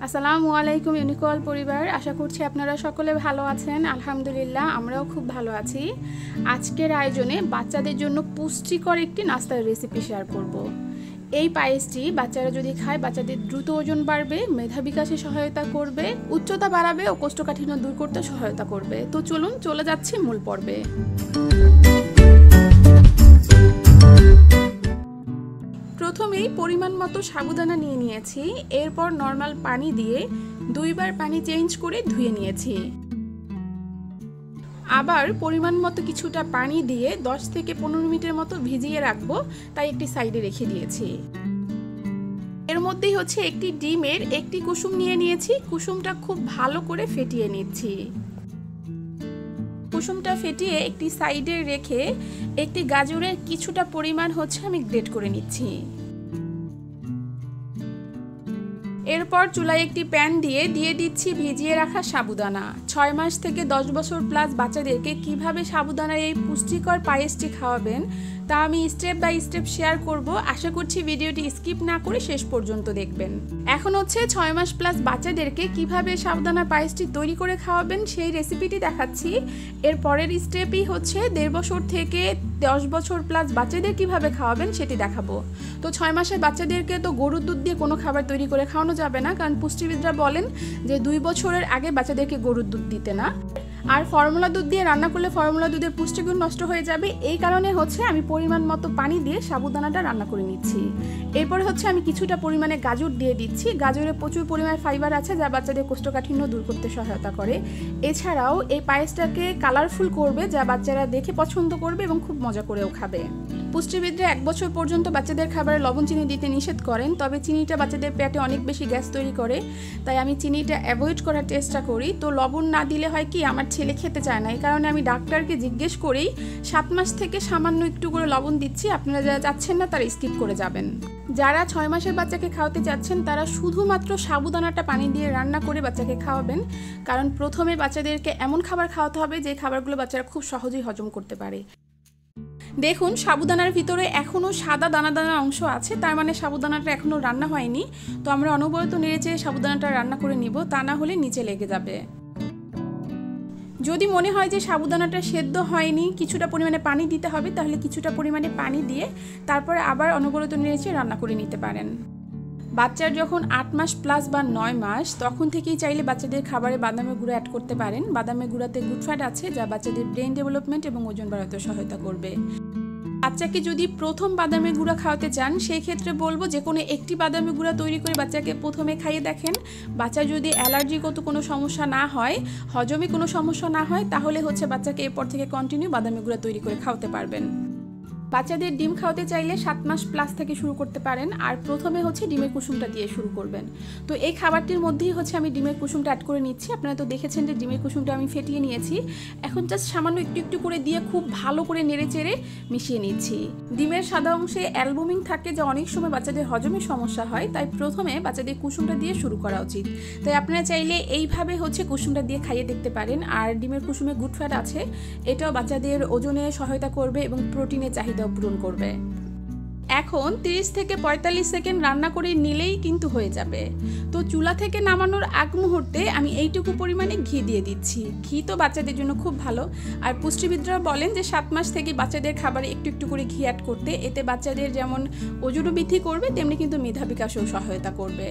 আসসালামু আলাইকুম ইউনিকল পরিবার, আশা করছি আপনারা সকলে ভালো আছেন। আলহামদুলিল্লাহ, আমরাও খুব ভালো আছি। আজকের আয়োজনে বাচ্চাদের জন্য পুষ্টিকর একটি নাস্তার রেসিপি শেয়ার করব। এই পায়েসটি বাচ্চারা যদি খায়, বাচ্চাদের দ্রুত ওজন বাড়বে, মেধা বিকাশে সহায়তা করবে, উচ্চতা বাড়াবে ও কোষ্ঠকাঠিন্য দূর করতে সহায়তা করবে। তো চলুন, চলে যাচ্ছি মূল পর্বে। প্রথমেই পরিমাণ মতো সাবুদানা নিয়ে নিয়েছি, এরপর নর্মাল পানি দিয়ে দুইবার পানি চেঞ্জ করে ধুয়ে নিয়েছি। আবার পরিমাণ মতো কিছুটা পানি দিয়ে 10 থেকে পনেরো মিনিটের মতো ভিজিয়ে রাখব, তাই একটি সাইডে রেখে দিয়েছি। এর মধ্যেই হচ্ছে একটি ডিমের একটি কুসুম নিয়ে নিয়েছি, কুসুমটা খুব ভালো করে ফেটিয়ে নিচ্ছি। কুসুমটা ফেটিয়ে একটি সাইডে রেখে একটি গাজরের কিছুটা পরিমাণ হচ্ছে আমি গ্রেট করে নিচ্ছি। এরপর চুলায় একটি প্যান দিয়ে দিয়ে দিচ্ছি ভিজিয়ে রাখা সাবুদানা। ছয় মাস থেকে দশ বছর প্লাস বাচ্চাদেরকে কীভাবে সাবুদানার এই পুষ্টিকর পায়েসটি খাওয়াবেন, তা আমি স্টেপ বাই স্টেপ শেয়ার করব। আশা করছি ভিডিওটি স্কিপ না করে শেষ পর্যন্ত দেখবেন। এখন হচ্ছে ছয় মাস প্লাস বাচ্চাদেরকে কীভাবে সাবুদানা পায়েসটি তৈরি করে খাওয়াবেন, সেই রেসিপিটি দেখাচ্ছি। এর পরের স্টেপই হচ্ছে দেড় বছর থেকে দশ বছর প্লাস বাচ্চাদের কীভাবে খাওয়াবেন সেটি দেখাবো। তো ছয় মাসের বাচ্চাদেরকে তো গরুর দুধ দিয়ে কোনো খাবার তৈরি করে খাওয়ানো যাবে না, কারণ পুষ্টিবিদরা বলেন যে দুই বছরের আগে বাচ্চাদেরকে গরুর দুধ দিতে না। আর ফর্মুলা দুধ দিয়ে রান্না করলে ফর্মুলা দুধের পুষ্টিগুণ নষ্ট হয়ে যাবে। এই কারণে হচ্ছে আমি পরিমাণ মতো পানি দিয়ে সাবুদানাটা রান্না করে নিচ্ছি। এরপরে হচ্ছে আমি কিছুটা পরিমাণে গাজর দিয়ে দিচ্ছি। গাজরে প্রচুর পরিমাণে ফাইবার আছে, যা বাচ্চাদের কোষ্ঠকাঠিন্য দূর করতে সহায়তা করে। এছাড়াও এই পায়েসটাকে কালারফুল করবে, যা বাচ্চারা দেখে পছন্দ করবে এবং খুব মজা করেও খাবে। পুষ্টিবিদরা এক বছর পর্যন্ত বাচ্চাদের খাবারে লবণ চিনি দিতে নিষেধ করেন, তবে চিনিটা বাচ্চাদের পেটে অনেক বেশি গ্যাস তৈরি করে, তাই আমি চিনিটা অ্যাভয়েড করার চেষ্টা করি। তো লবণ না দিলে হয় কি, আমার ছেলে খেতে চায় না। এই কারণে আমি ডাক্তারকে জিজ্ঞেস করেই সাত মাস থেকে সামান্য একটু করে লবণ দিচ্ছি, আপনারা যারা চাচ্ছেন না তারা স্কিপ করে যাবেন। যারা ছয় মাসের বাচ্চাকে খাওয়াতে চাচ্ছেন, তারা শুধুমাত্র সাবুদানাটা পানি দিয়ে রান্না করে বাচ্চাকে খাওয়াবেন। কারণ প্রথমে বাচ্চাদেরকে এমন খাবার খাওয়াতে হবে, যে খাবারগুলো বাচ্চারা খুব সহজেই হজম করতে পারে। দেখুন, সাবুদানার ভিতরে এখনও সাদা দানা দানা অংশ আছে, তার মানে সাবুদানাটা এখনও রান্না হয়নি। তো আমরা অনবরত নেড়েচে সাবুদানাটা রান্না করে নিব, তা না হলে নিচে লেগে যাবে। যদি মনে হয় যে সাবুদানাটা সেদ্ধ হয়নি, কিছুটা পরিমাণে পানি দিতে হবে, তাহলে কিছুটা পরিমাণে পানি দিয়ে তারপরে আবার অনবরত নেড়েচে রান্না করে নিতে পারেন। বাচ্চার যখন আট মাস প্লাস বা নয় মাস, তখন থেকেই চাইলে বাচ্চাদের খাবারে বাদামের গুঁড়া অ্যাড করতে পারেন। বাদামের গুঁড়াতে গুড ফ্যাট আছে, যা বাচ্চাদের ব্রেন ডেভেলপমেন্ট এবং ওজন বাড়াতে সহায়তা করবে। বাচ্চাকে যদি প্রথম বাদামের গুঁড়া খাওয়াতে চান, সেই ক্ষেত্রে বলব যে কোনো একটি বাদামের গুঁড়া তৈরি করে বাচ্চাকে প্রথমে খাইয়ে দেখেন। বাচ্চা যদি অ্যালার্জিগত কোনো সমস্যা না হয়, হজমে কোনো সমস্যা না হয়, তাহলে হচ্ছে বাচ্চাকে এরপর থেকে কন্টিনিউ বাদামের গুঁড়া তৈরি করে খাওয়াতে পারবেন। বাচ্চাদের ডিম খাওয়াতে চাইলে সাত মাস প্লাস থেকে শুরু করতে পারেন, আর প্রথমে হচ্ছে ডিমের কুসুমটা দিয়ে শুরু করবেন। তো এই খাবারটির মধ্যেই হচ্ছে আমি ডিমের কুসুমটা অ্যাড করে নিচ্ছি। আপনারা তো দেখেছেন যে ডিমের কুসুমটা আমি ফেটিয়ে নিয়েছি। এখন জাস্ট সামান্য একটু একটু করে দিয়ে খুব ভালো করে নেড়ে চেড়ে মিশিয়ে নিচ্ছি। ডিমের সাদা অংশে অ্যালবুমিন থাকে যা অনেক সময় বাচ্চাদের হজমের সমস্যা হয়, তাই প্রথমে বাচ্চাদের কুসুমটা দিয়ে শুরু করা উচিত। তাই আপনারা চাইলে এইভাবে হচ্ছে কুসুমটা দিয়ে খাইয়ে দেখতে পারেন। আর ডিমের কুসুমে গুড ফ্যাট আছে, এটাও বাচ্চাদের ওজনে সহায়তা করবে এবং প্রোটিনের চাহিদা পূরণ করবে এখন 30 থেকে পঁয়তাল্লিশ সেকেন্ড রান্না করে নিলেই কিন্তু হয়ে যাবে। তো চুলা থেকে নামানোর আগ মুহূর্তে আমি এইটুকু পরিমাণে ঘি দিয়ে দিচ্ছি। ঘি তো বাচ্চাদের জন্য খুব ভালো। আর পুষ্টিবিদরা বলেন যে সাত মাস থেকে বাচ্চাদের খাবারে একটু একটু করে ঘি অ্যাড করতে, এতে বাচ্চাদের যেমন ওজনও বৃদ্ধি করবে, তেমনি কিন্তু মেধা বিকাশেও সহায়তা করবে।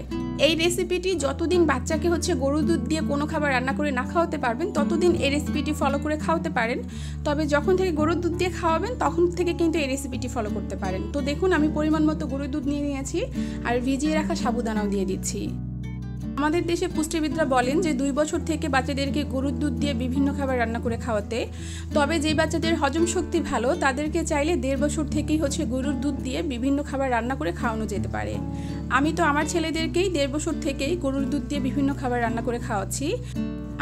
এই রেসিপিটি যতদিন বাচ্চাকে হচ্ছে গরু দুধ দিয়ে কোনো খাবার রান্না করে না খাওয়াতে পারবেন, ততদিন এই রেসিপিটি ফলো করে খাওয়াতে পারেন। তবে যখন থেকে গরুর দুধ দিয়ে খাওয়াবেন, তখন থেকে কিন্তু এই রেসিপিটি ফলো করতে পারেন। তো দেখুন আমি পরিমাণ মতো গরুর দুধ নিয়ে নিয়েছি আর ভিজিয়ে রাখা সাবুদানাও দিয়ে দিচ্ছি। আমাদের দেশে পুষ্টিবিদরা বলেন যে দুই বছর থেকে বাচ্চাদেরকে গরুর দুধ দিয়ে বিভিন্ন খাবার রান্না করে খাওয়াতে, তবে যে বাচ্চাদের হজম শক্তি ভালো, তাদেরকে চাইলে দেড় বছর থেকেই হচ্ছে গরুর দুধ দিয়ে বিভিন্ন খাবার রান্না করে খাওয়ানো যেতে পারে। আমি তো আমার ছেলেদেরকেই দেড় বছর থেকেই গরুর দুধ দিয়ে বিভিন্ন খাবার রান্না করে খাওয়াচ্ছি।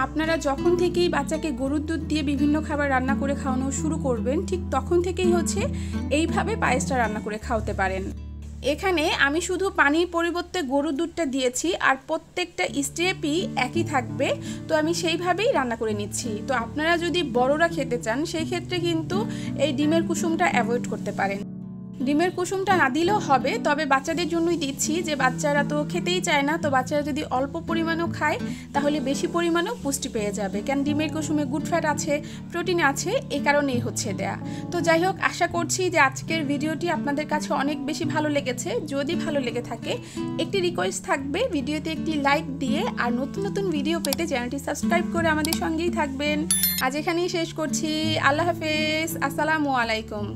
আপনারা যখন থেকেই বাচ্চাকে গরুর দুধ দিয়ে বিভিন্ন খাবার রান্না করে খাওয়ানো শুরু করবেন, ঠিক তখন থেকেই হচ্ছে এইভাবে পায়েসটা রান্না করে খাওয়াতে পারেন। এখানে আমি শুধু পানির পরিবর্তে গরুর দুধটা দিয়েছি আর প্রত্যেকটা স্টেপই একই থাকবে, তো আমি সেইভাবেই রান্না করে নিচ্ছি। তো আপনারা যদি বড়রা খেতে চান, সেই ক্ষেত্রে কিন্তু এই ডিমের কুসুমটা অ্যাভয়েড করতে পারেন। ডিমের কুসুমটা না দিলেও হবে, তবে বাচ্চাদের জন্যই দিচ্ছি। যে বাচ্চারা তো খেতেই চায় না, তো বাচ্চারা যদি অল্প পরিমাণেও খায়, তাহলে বেশি পরিমাণেও পুষ্টি পেয়ে যাবে। কেন ডিমের কুসুমে গুড ফ্যাট আছে, প্রোটিন আছে, এ কারণেই হচ্ছে দেয়া। তো যাই হোক, আশা করছি যে আজকের ভিডিওটি আপনাদের কাছে অনেক বেশি ভালো লেগেছে। যদি ভালো লেগে থাকে, একটি রিকোয়েস্ট থাকবে, ভিডিওতে একটি লাইক দিয়ে, আর নতুন নতুন ভিডিও পেতে চ্যানেলটি সাবস্ক্রাইব করে আমাদের সঙ্গেই থাকবেন। আজ এখানেই শেষ করছি। আল্লাহ হাফেজ। আসসালামু আলাইকুম।